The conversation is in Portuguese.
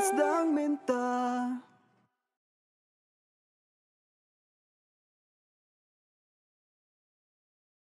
Yes, done.